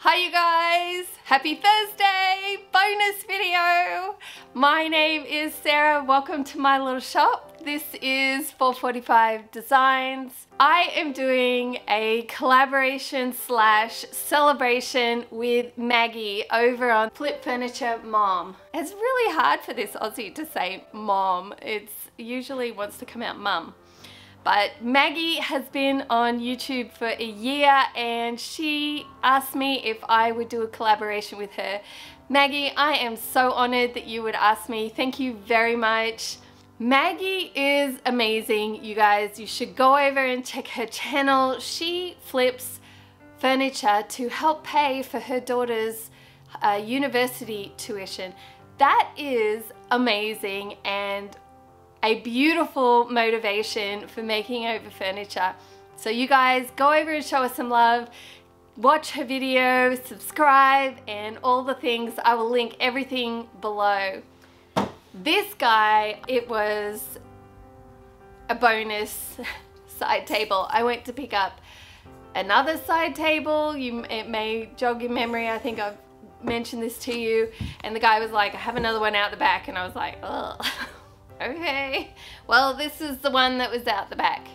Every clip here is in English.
Hi you guys! Happy Thursday! Bonus video! My name is Sarah. Welcome to my little shop. This is 445 Designs. I am doing a collaboration slash celebration with Maggy over on Flip Furniture Mom. It's really hard for this Aussie to say mom. It's usually wants to come out mum. But Maggy has been on YouTube for a year and she asked me if I would do a collaboration with her. Maggy, I am so honored that you would ask me. Thank you very much. Maggy is amazing, you guys. You should go over and check her channel. She flips furniture to help pay for her daughter's uh, university tuition. That is amazing and a beautiful motivation for making over furniture. So you guys go over and show us some love, watch her video, subscribe, and all the things. I will link everything below. This guy, it was a bonus side table. I went to pick up another side table. You, it may jog your memory. I think I've mentioned this to you. And the guy was like, I have another one out the back. And I was like, ugh. Okay, well this is the one that was out the back.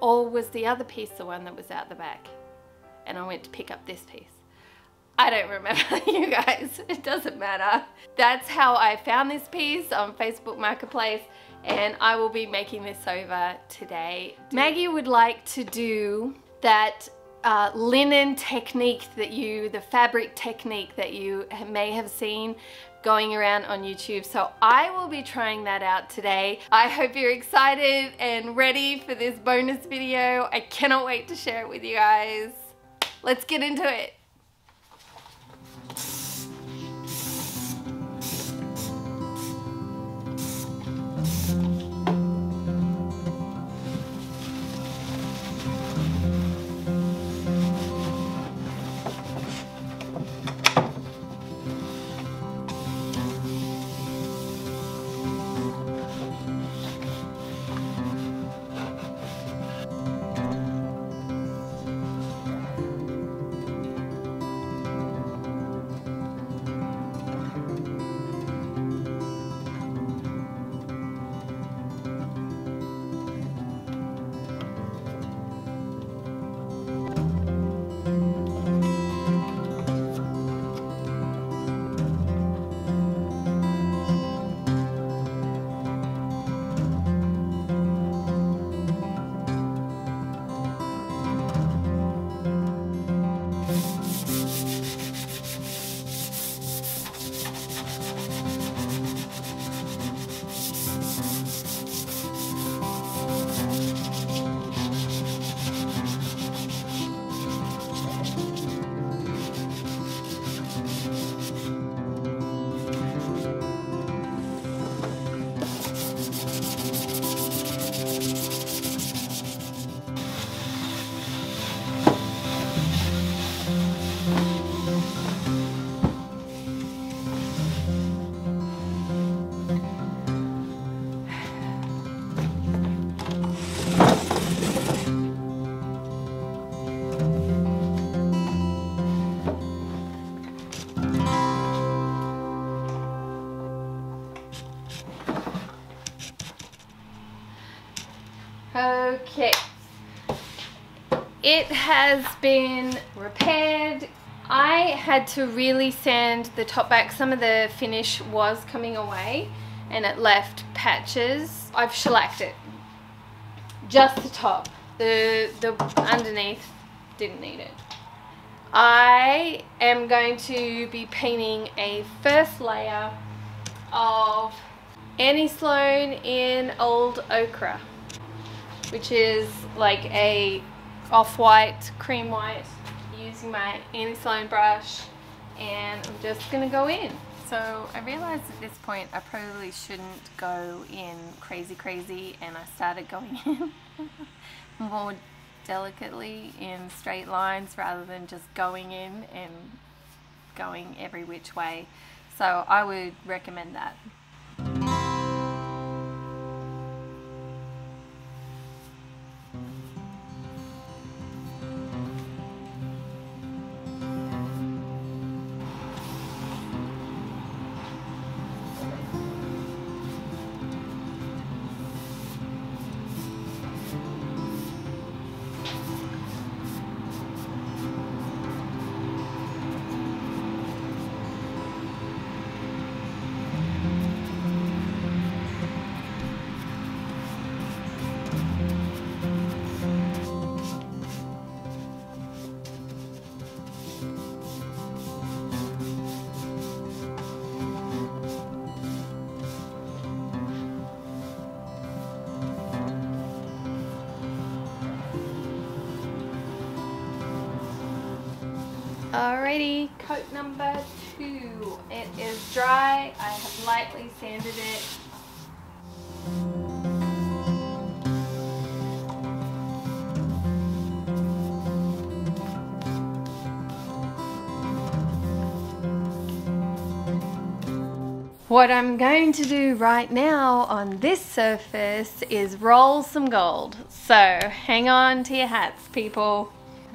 Or was the other piece the one that was out the back? And I went to pick up this piece. I don't remember you guys, it doesn't matter. That's how I found this piece on Facebook Marketplace and I will be making this over today. Maggy would like to do that uh, linen technique that you, the fabric technique that you may have seen going around on YouTube. So I will be trying that out today. I hope you're excited and ready for this bonus video. I cannot wait to share it with you guys. Let's get into it. It has been repaired. I had to really sand the top back. Some of the finish was coming away and it left patches. I've shellacked it. Just the top. The, the underneath didn't need it. I am going to be painting a first layer of Annie Sloan in Old Ochre which is like a off-white, cream white, using my Annie Sloan brush and I'm just gonna go in. So I realized at this point I probably shouldn't go in crazy crazy and I started going in more delicately in straight lines rather than just going in and going every which way. So I would recommend that. Alrighty, coat number two. It is dry. I have lightly sanded it. What I'm going to do right now on this surface is roll some gold. So hang on to your hats, people.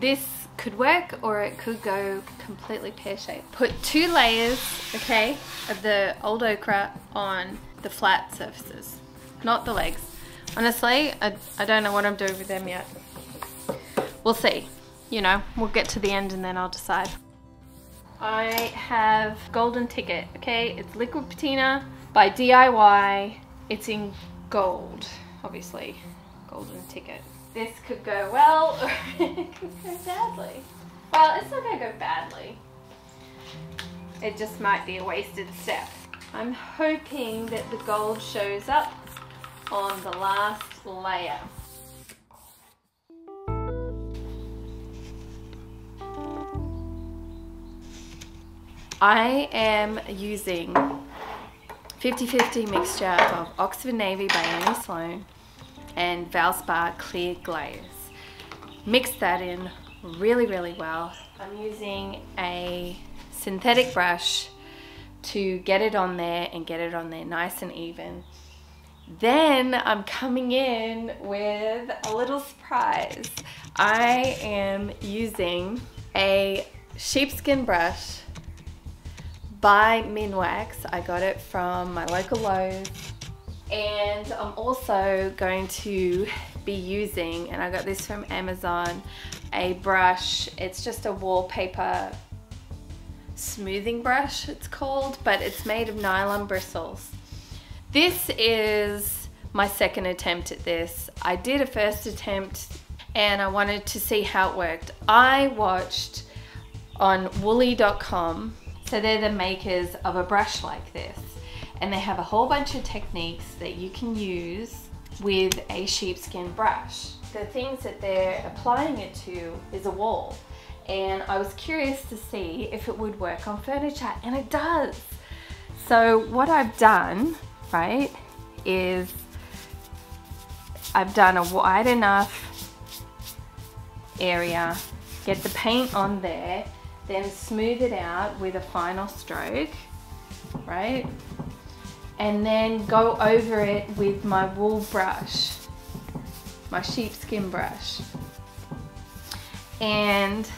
This could work or it could go completely pear-shaped. Put two layers, okay, of the Old Ochre on the flat surfaces, not the legs. Honestly, I, I don't know what I'm doing with them yet. We'll see. You know, we'll get to the end and then I'll decide. I have Golden Ticket, okay? It's liquid patina by DIY. It's in gold, obviously. Golden Ticket. This could go well or it could go badly. Well, it's not gonna go badly. It just might be a wasted step. I'm hoping that the gold shows up on the last layer. I am using 50-50 mixture of Oxford Navy by Annie Sloan and Valspar Clear Glaze. Mix that in really, really well. I'm using a synthetic brush to get it on there and get it on there nice and even. Then I'm coming in with a little surprise. I am using a sheepskin brush by Minwax. I got it from my local Lowe's. And I'm also going to be using, and I got this from Amazon, a brush. It's just a wallpaper smoothing brush, it's called, but it's made of nylon bristles. This is my second attempt at this. I did a first attempt and I wanted to see how it worked. I watched on woolie.com so they're the makers of a brush like this. And they have a whole bunch of techniques that you can use with a sheepskin brush. The things that they're applying it to is a wall. And I was curious to see if it would work on furniture, and it does. So what I've done, right, is I've done a wide enough area, get the paint on there, then smooth it out with a final stroke, right? And then go over it with my wool brush, my sheepskin brush. And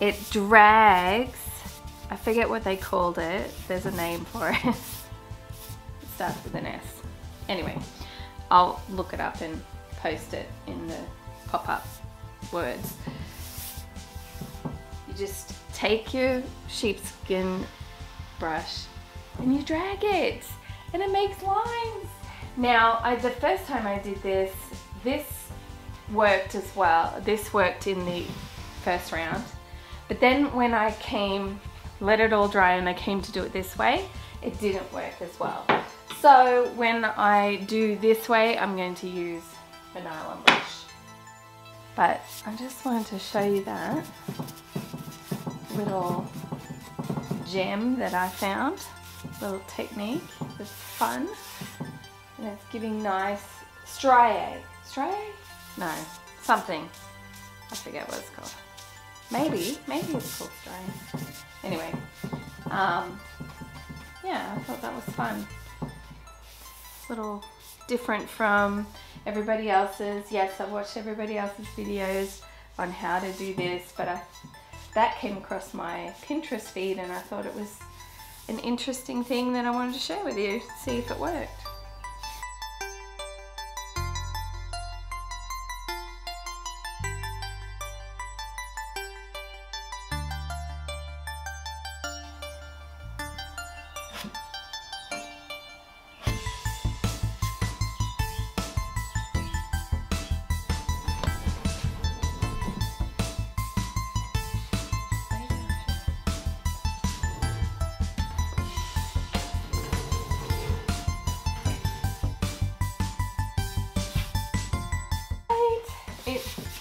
it drags, I forget what they called it, there's a name for it. it starts with an S. Anyway, I'll look it up and post it in the pop-up words You just take your sheepskin brush and you drag it and it makes lines. Now, I, the first time I did this, this worked as well. This worked in the first round. But then when I came, let it all dry and I came to do it this way, it didn't work as well. So when I do this way, I'm going to use a nylon brush. But I just wanted to show you that little gem that I found, little technique. It's fun and it's giving nice striae. Striae? No, something. I forget what it's called. Maybe, maybe it's called striae. Anyway, um, yeah, I thought that was fun. Little different from everybody else's. Yes, I've watched everybody else's videos on how to do this, but I that came across my Pinterest feed and I thought it was an interesting thing that I wanted to share with you, see if it worked.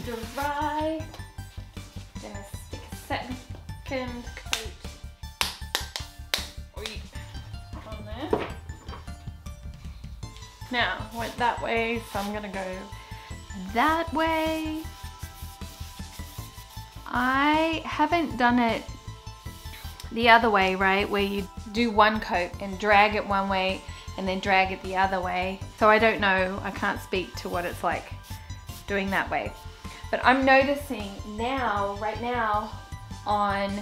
Dry. Gonna second coat on there. Now, went that way, so I'm gonna go that way. I haven't done it the other way, right? Where you do one coat and drag it one way and then drag it the other way. So I don't know, I can't speak to what it's like doing that way. But I'm noticing now, right now, on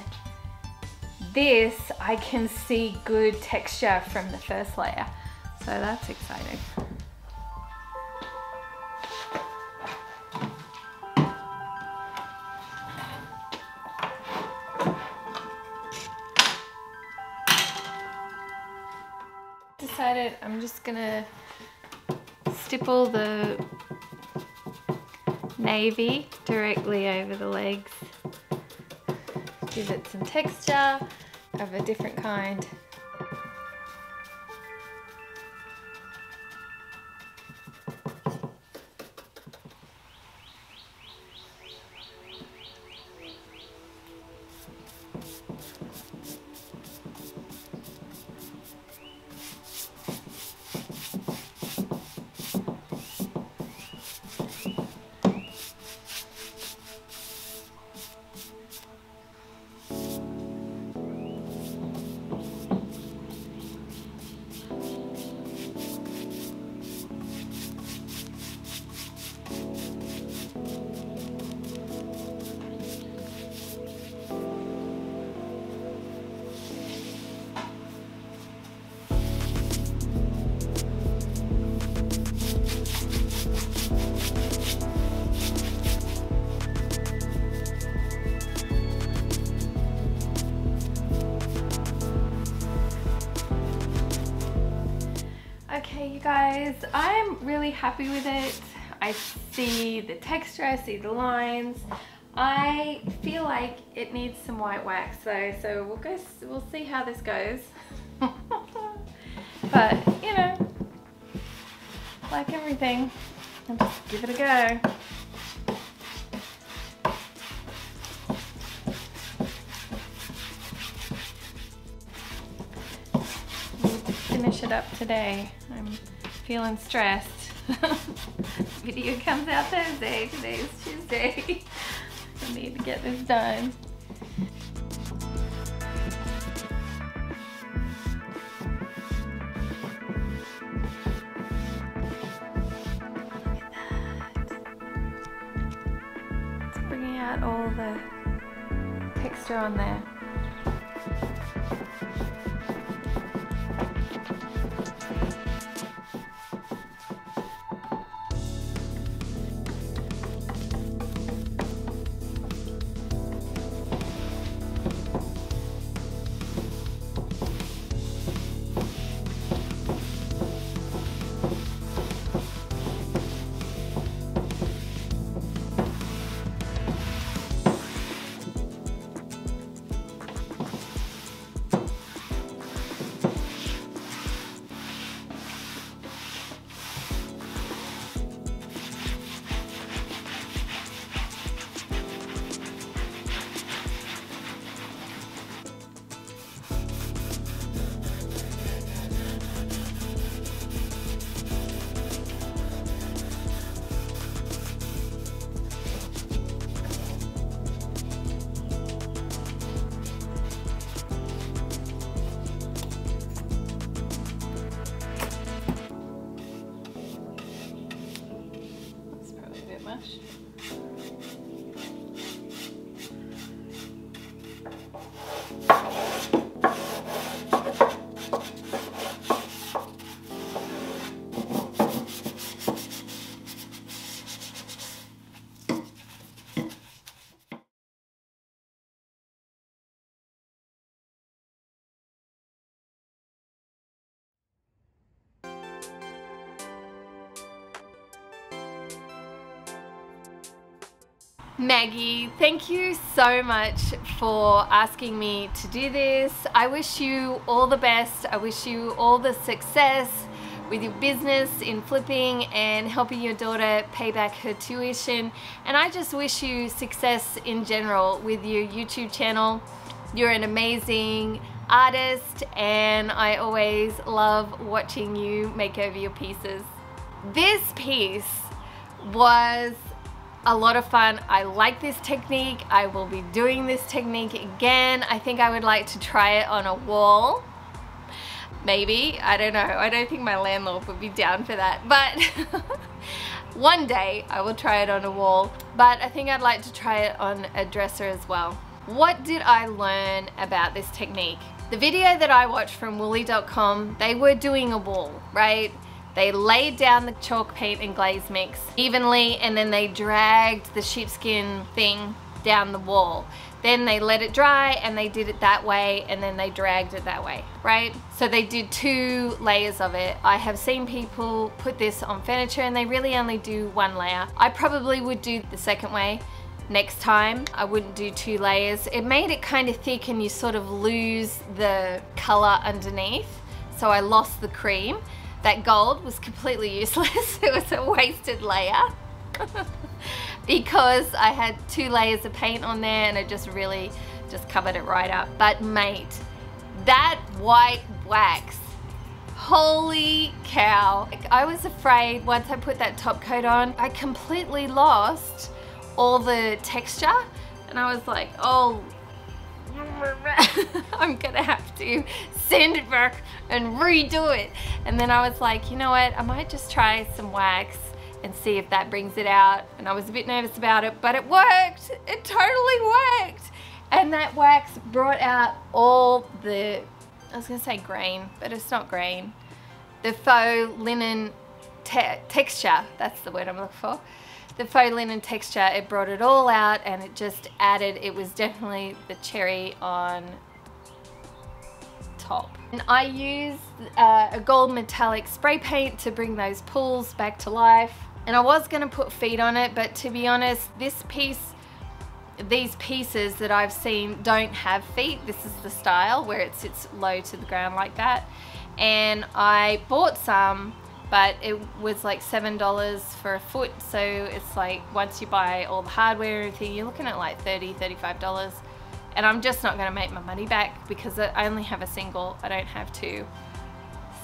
this, I can see good texture from the first layer. So that's exciting. Decided I'm just gonna stipple the navy directly over the legs. Give it some texture of a different kind. Guys, I'm really happy with it. I see the texture, I see the lines. I feel like it needs some white wax though, so we'll go, we'll see how this goes. but, you know, like everything, I'll just give it a go. finish it up today. I'm feeling stressed. Video comes out Thursday, today is Tuesday. I need to get this done. Bringing out all the texture on there. gosh. Maggy, thank you so much for asking me to do this. I wish you all the best. I wish you all the success with your business in flipping and helping your daughter pay back her tuition. And I just wish you success in general with your YouTube channel. You're an amazing artist and I always love watching you make over your pieces. This piece was a lot of fun. I like this technique. I will be doing this technique again. I think I would like to try it on a wall. Maybe, I don't know. I don't think my landlord would be down for that. But one day I will try it on a wall. But I think I'd like to try it on a dresser as well. What did I learn about this technique? The video that I watched from woolie.com, they were doing a wall, right? They laid down the chalk paint and glaze mix evenly and then they dragged the sheepskin thing down the wall. Then they let it dry and they did it that way and then they dragged it that way, right? So they did two layers of it. I have seen people put this on furniture and they really only do one layer. I probably would do the second way next time. I wouldn't do two layers. It made it kind of thick and you sort of lose the color underneath. So I lost the cream. That gold was completely useless. it was a wasted layer. because I had two layers of paint on there and it just really just covered it right up. But mate, that white wax, holy cow. I was afraid once I put that top coat on, I completely lost all the texture and I was like, oh, I'm gonna have to send it back and redo it. And then I was like, you know what, I might just try some wax and see if that brings it out. And I was a bit nervous about it, but it worked. It totally worked. And that wax brought out all the, I was gonna say grain, but it's not grain. The faux linen te texture, that's the word I'm looking for the faux linen texture, it brought it all out and it just added, it was definitely the cherry on top. And I used uh, a gold metallic spray paint to bring those pools back to life. And I was gonna put feet on it, but to be honest, this piece, these pieces that I've seen don't have feet. This is the style where it sits low to the ground like that. And I bought some but it was like seven dollars for a foot so it's like once you buy all the hardware and everything you're looking at like 30 35 dollars. And I'm just not going to make my money back because I only have a single I don't have two.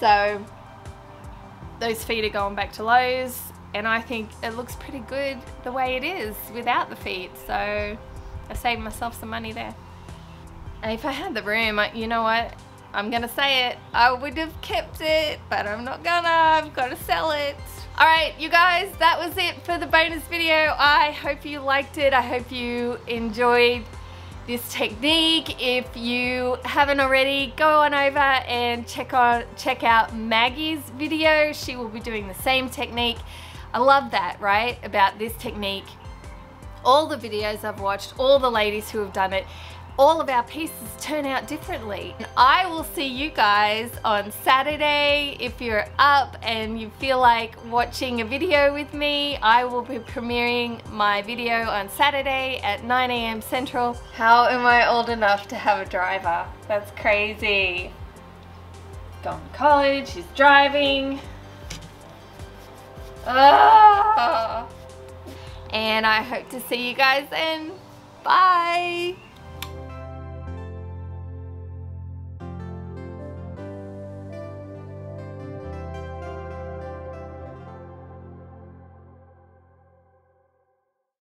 So those feet are going back to Lowe's and I think it looks pretty good the way it is without the feet so I saved myself some money there. And if I had the room you know what I'm gonna say it. I would have kept it, but I'm not gonna. I've got to sell it. Alright, you guys, that was it for the bonus video. I hope you liked it. I hope you enjoyed this technique. If you haven't already, go on over and check on check out Maggy's video. She will be doing the same technique. I love that, right? About this technique. All the videos I've watched, all the ladies who have done it, all of our pieces turn out differently. I will see you guys on Saturday. If you're up and you feel like watching a video with me, I will be premiering my video on Saturday at 9 a.m. Central. How am I old enough to have a driver? That's crazy. Gone to college, she's driving. Ah. And I hope to see you guys then. Bye.